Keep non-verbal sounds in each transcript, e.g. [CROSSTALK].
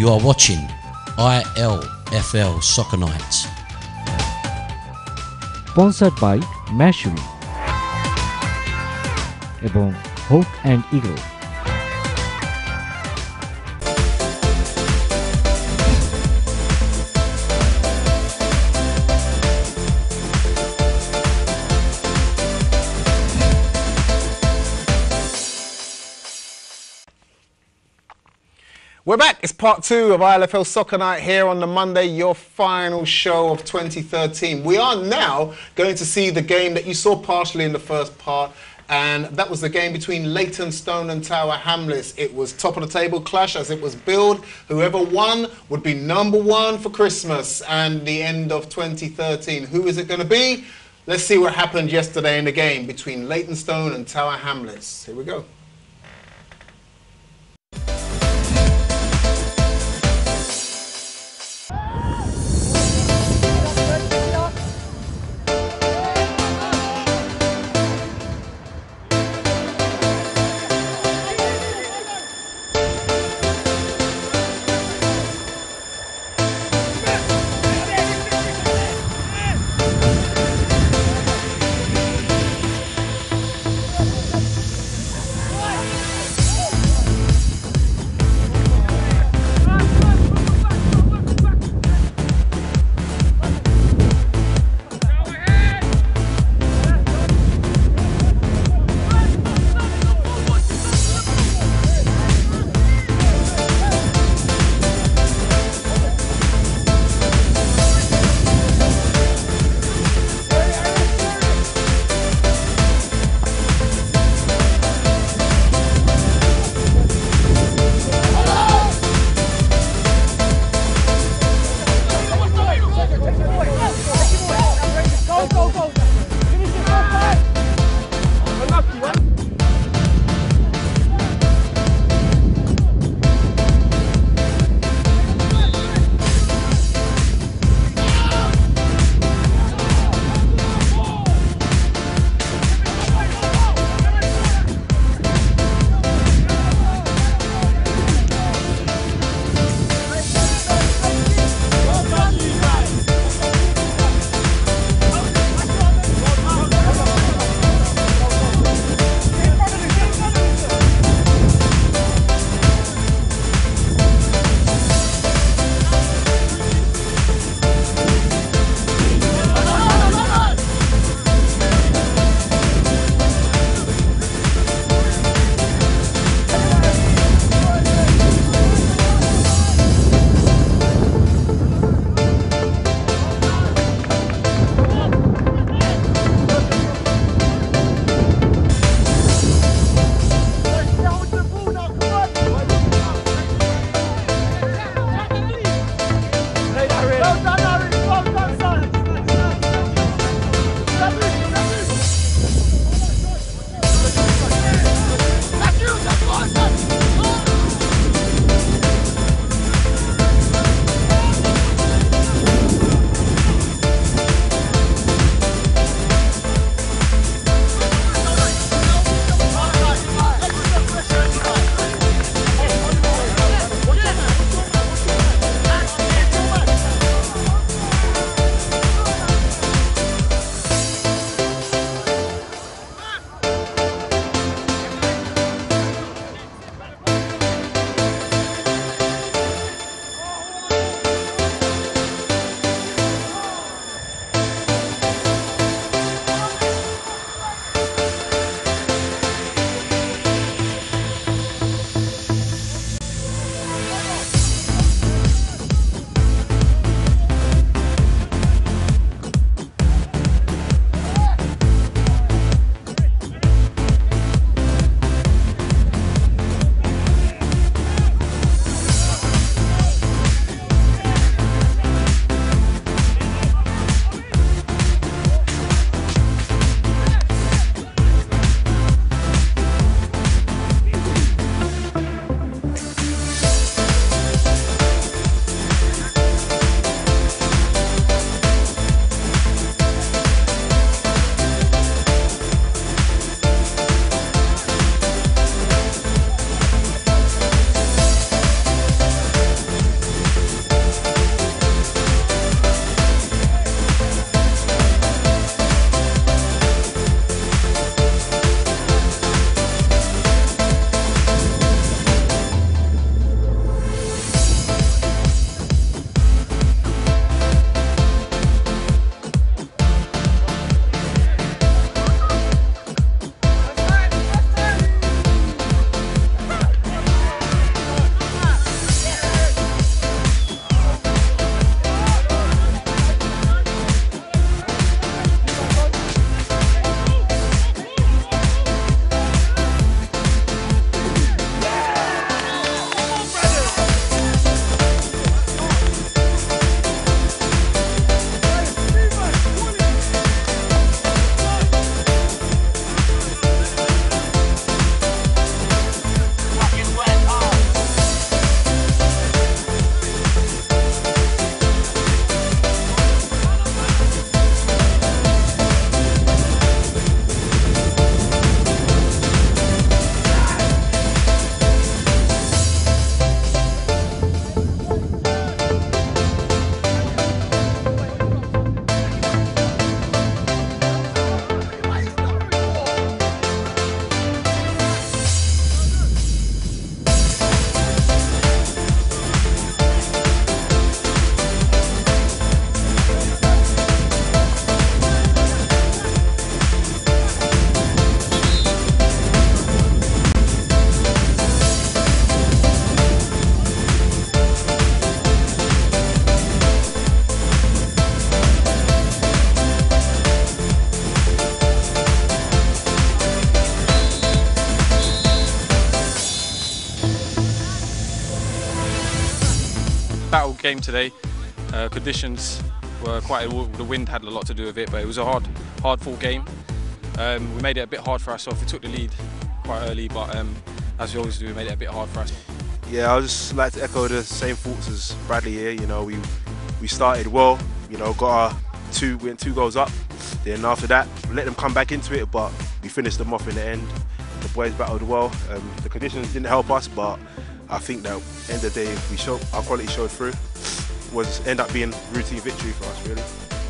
You are watching ILFL Soccer Nights. Sponsored by Mashu. Ebon Hawk and Eagle. We're back. It's part two of ILFL Soccer Night here on the Monday, your final show of 2013. We are now going to see the game that you saw partially in the first part, and that was the game between Leytonstone and Tower Hamlets. It was top of the table clash as it was billed. Whoever won would be number one for Christmas and the end of 2013. Who is it going to be? Let's see what happened yesterday in the game between Leytonstone and Tower Hamlets. Here we go. Game today. Uh, conditions were quite. The wind had a lot to do with it, but it was a hard, hard fought game. Um, we made it a bit hard for ourselves. We took the lead quite early, but um, as we always do, we made it a bit hard for us. Yeah, I would just like to echo the same thoughts as Bradley here. You know, we we started well. You know, got our two went two goals up. Then after that, let them come back into it, but we finished them off in the end. The boys battled well. Um, the conditions didn't help us, but I think that end of the day, we showed our quality showed through. Was end up being routine victory for us, really.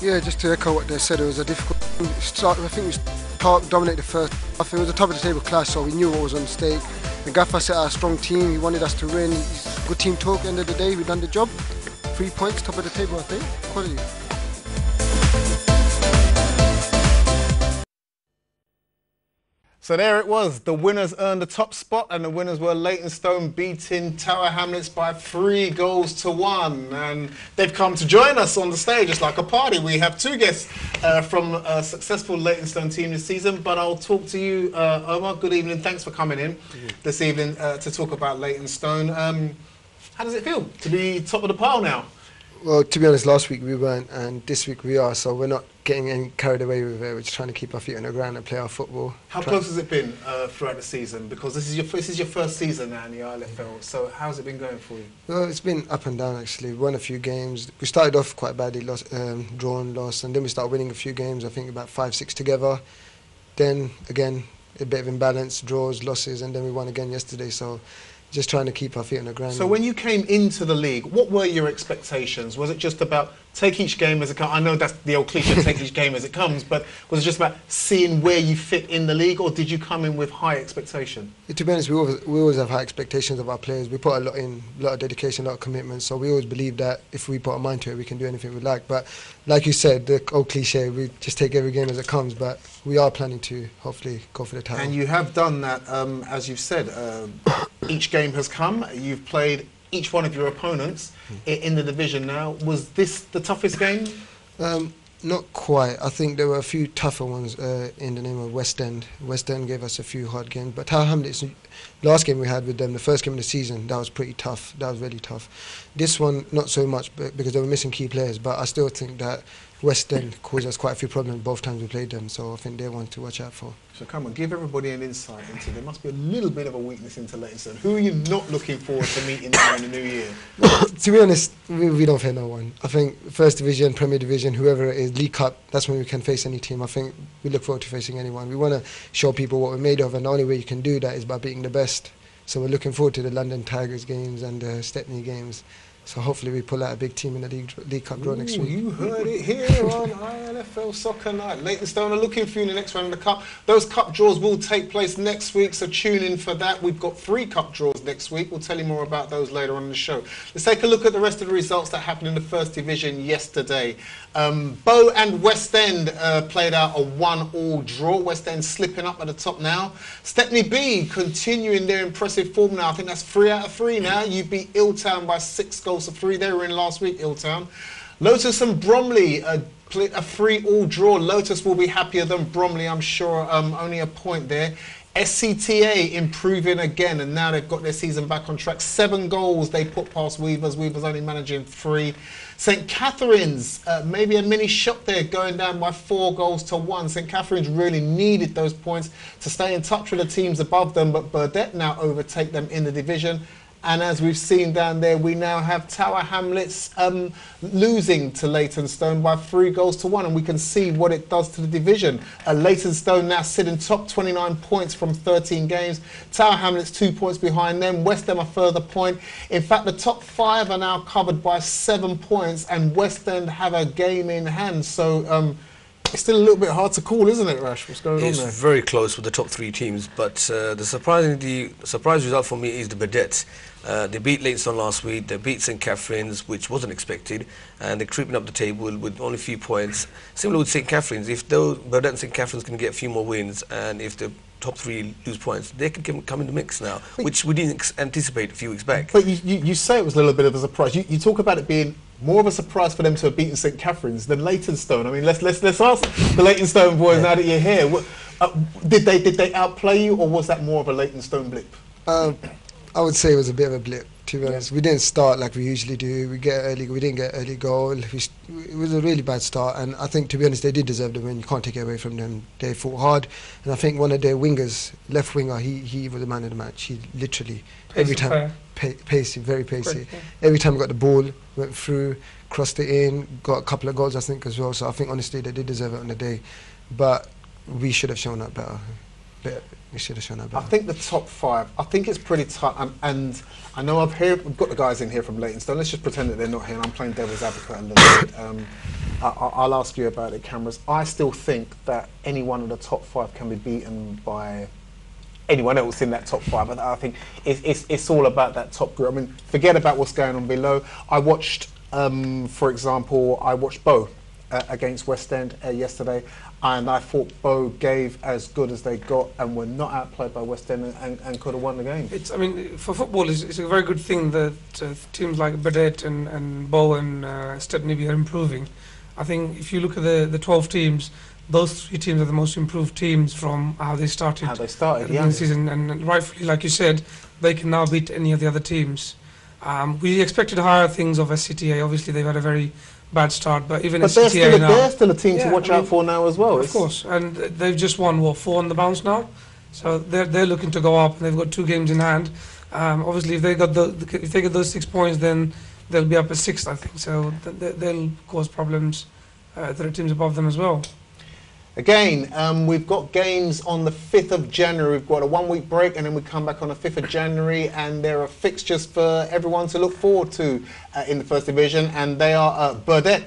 Yeah, just to echo what they said, it was a difficult start. I think we dominated the first half. It was a top of the table clash, so we knew what was on stake. The gaffer set a strong team. He wanted us to win. Good team talk. End of the day, we done the job. Three points, top of the table, I think. Quality. So there it was. The winners earned the top spot, and the winners were Leytonstone beating Tower Hamlets by three goals to one. And they've come to join us on the stage. It's like a party. We have two guests uh, from a successful Leytonstone team this season. But I'll talk to you, uh, Omar. Good evening. Thanks for coming in this evening uh, to talk about Leytonstone. Um, how does it feel to be top of the pile now? Well, to be honest, last week we weren't, and this week we are. So we're not getting carried away with it. We're just trying to keep our feet on the ground and play our football. How close has it been uh, throughout the season? Because this is your this is your first season now in the ILFL. So how's it been going for you? Well, it's been up and down actually. We won a few games. We started off quite badly, lost, um, drawn, lost, and then we started winning a few games. I think about five, six together. Then again, a bit of imbalance, draws, losses, and then we won again yesterday. So just trying to keep our feet on the ground. So when you came into the league, what were your expectations? Was it just about take each game as it comes? I know that's the old cliche, take each game as it comes, but was it just about seeing where you fit in the league, or did you come in with high expectation? To be honest, we always, we always have high expectations of our players. We put a lot in, a lot of dedication, a lot of commitment. So we always believe that if we put our mind to it, we can do anything we like. But like you said, the old cliche, we just take every game as it comes. But we are planning to hopefully go for the title. And you have done that, um, as you've said. Uh, each game has come. You've played each one of your opponents in the division now. Was this the toughest game? Um, not quite. I think there were a few tougher ones uh, in the name of West End. West End gave us a few hard games, but Hamlets, last game we had with them, the first game of the season, that was pretty tough. That was really tough. This one, not so much, because they were missing key players. But I still think that West End caused us quite a few problems both times we played them. So I think they're one to watch out for. So come on, give everybody an insight into there must be a little bit of a weakness into Leytonstone. Who are you not looking forward to meeting now in the new year? [LAUGHS] to be honest, we, we, don't fear no one. I think First Division, Premier Division, whoever it is, League Cup, that's when we can face any team. I think we look forward to facing anyone. We want to show people what we're made of, and the only way you can do that is by beating the best. So we're looking forward to the London Tigers games and the Stepney games. So hopefully we pull out a big team in the League, League Cup draw next week. You heard it here on ILFL Soccer Night. Leytonstone are looking for you in the next round of the Cup. Those Cup draws will take place next week, so tune in for that. We've got three Cup draws next week. We'll tell you more about those later on in the show. Let's take a look at the rest of the results that happened in the First Division yesterday. Um, Bow and West End uh, played out a one-all draw. West End slipping up at the top now. Stepney B continuing their impressive form now. I think that's three out of three now. You beat Illtown by six goals to three. They were in last week, Illtown. Lotus and Bromley uh, a free-all draw. Lotus will be happier than Bromley, I'm sure. Um, only a point there. SCTA improving again, and now they've got their season back on track. Seven goals they put past Weavers. Weavers only managing three. St Catherine's, uh, maybe a mini shock there, going down by four goals to one. St Catherine's really needed those points to stay in touch with the teams above them, but Burdett now overtake them in the division. And as we've seen down there, we now have Tower Hamlets um, losing to Leytonstone by three goals to one. And we can see what it does to the division. Uh, Leytonstone now sitting top 29 points from 13 games. Tower Hamlets two points behind them. West End a further point. In fact, the top five are now covered by seven points. And West End have a game in hand. So um, it's still a little bit hard to call, isn't it, Rash? What's going it's on there? It's very close with the top three teams, but uh, the surprising the surprise result for me is the Burdett. Uh, they beat Leytonstone last week, they beat St Catherine's, which wasn't expected, and they're creeping up the table with only a few points. Similar with St Catherine's, if those Burdett and St Catherine's can get a few more wins, and if the top three lose points, they can come in the mix now, which we didn't anticipate a few weeks back. But you, you, you, say it was a little bit of a surprise. You, you talk about it being more of a surprise for them to have beaten St Catherine's than Leytonstone. I mean, let's let's let's ask the Leytonstone boys yeah. now that you're here. What, uh, did they did they outplay you, or was that more of a Leytonstone blip? Um, I would say it was a bit of a blip. To be honest, we didn't start like we usually do. We get early. We didn't get early goal. We, it was a really bad start, and I think to be honest, they did deserve the win. You can't take it away from them. They fought hard, and I think one of their wingers, left winger, he he was the man of the match. He literally every Pace of time pa- pacey, very pacey. Great, yeah. Every time got the ball, went through, crossed it in, got a couple of goals I think as well. So I think honestly they did deserve it on the day, but we should have shown up better. better. We should have shown up I think the top five. I think it's pretty tight, and, and I know I've here. We've got the guys in here from Leytonstone. Let's just pretend that they're not here. and I'm playing devil's advocate a little bit. Um, I, I- I'll ask you about it, cameras. I still think that any one of the top five can be beaten by anyone else in that top five. I, I think it's, it's, it's all about that top group. I mean, forget about what's going on below. I watched, um, for example, I watched Bow uh, against West End uh, yesterday, and I thought Bow gave as good as they got and were not outplayed by West End and, and, and could have won the game. It's, I mean, for football, it's, it's a very good thing that uh, teams like Burdett and, and Bow and uh, Stepney are improving. I think if you look at the, the 12 teams, those three teams are the most improved teams from how they started How they started, the yeah. the season. And rightfully, like you said, they can now beat any of the other teams. Um, we expected higher things of SCTA. Obviously, they've had a very bad start, but even But they're still, a, now, they're still a team to watch I out for now as well. of It's- course, and they've just won what four on the bounce now, so they're they're looking to go up. and They've got two games in hand. Um, obviously, if they got the if they get those six points, then they'll be up at sixth, I think. So th- they'll cause problems uh, to the teams above them as well. Again, um, we've got games on the 5th of January. We've got a one week break and then we come back on the 5th of January, and there are fixtures for everyone to look forward to uh, in the First Division. And they are uh, Burdett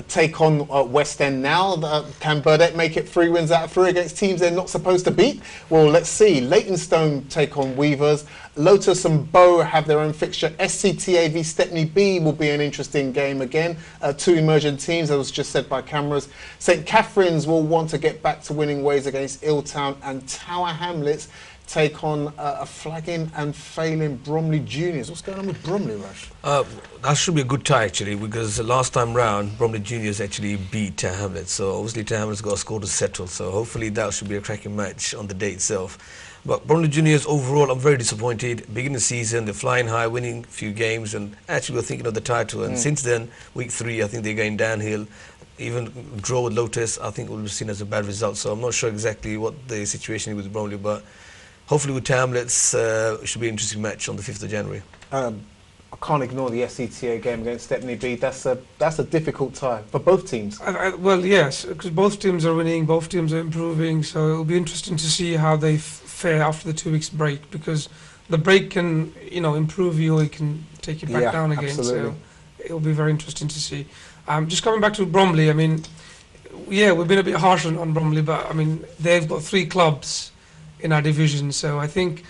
take on uh, West End now. Uh, can Burdett make it three wins out of three against teams they're not supposed to beat? Well, let's see. Leytonstone take on Weavers. Lotus and Bow have their own fixture. SCTA v Stepney B will be an interesting game again. Uh, two emerging teams, as was just said by cameras. St Catherine's will want to get back to winning ways against Illtown, and Tower Hamlets take on uh, a flagging and failing Bromley Juniors. What's going on with Bromley, Rush? Uh, that should be a good tie actually because the last time round Bromley Juniors actually beat Tower Hamlets so obviously Tower Hamlets got a score to settle. So hopefully that should be a cracking match on the day itself. But Bromley Juniors overall I'm very disappointed. Beginning of the season they're flying high winning a few games and actually we're thinking of the title. And since then week three I think they're going downhill. Even draw with Lotus I think will be seen as a bad result. So I'm not sure exactly what the situation is with Bromley but hopefully with Tower Hamlets uh, it should be an interesting match on the 5th of January Um, I can't ignore the SCTA game against Stepney B. That's a that's a difficult time for both teams. I, I, well, yes, because both teams are winning, both teams are improving, so it'll be interesting to see how they f- fare after the two weeks break because the break can, you know, improve you or it can take you back Yeah, down again. absolutely. So it'll be very interesting to see. Um, just coming back to Bromley, I mean, yeah, we've been a bit harsh on, on Bromley, but I mean, they've got three clubs in our division, so I think.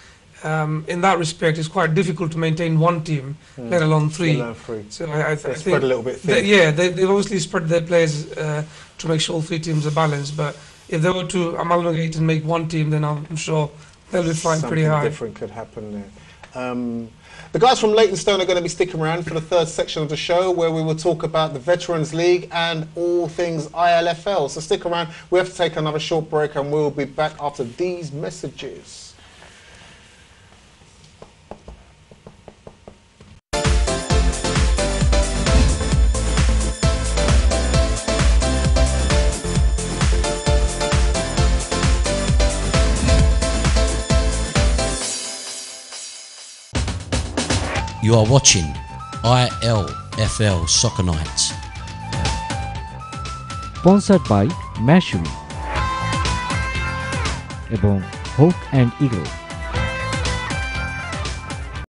Um, in that respect, it's quite difficult to maintain one team, let alone three. Alone three. So I, I, I spread think a little bit they, yeah, they, they've obviously spread their players uh, to make sure all three teams are balanced. But if they were to amalgamate and make one team, then I'm sure they'll be flying pretty high. Something different could happen there. Um, the guys from Leytonstone are going to be sticking around for the third section of the show where we will talk about the Veterans League and all things ILFL. So stick around. We have to take another short break and we'll be back after these messages. You are watching ILFL Soccer Nights. sponsored by Mashuru এবং হোক and eagle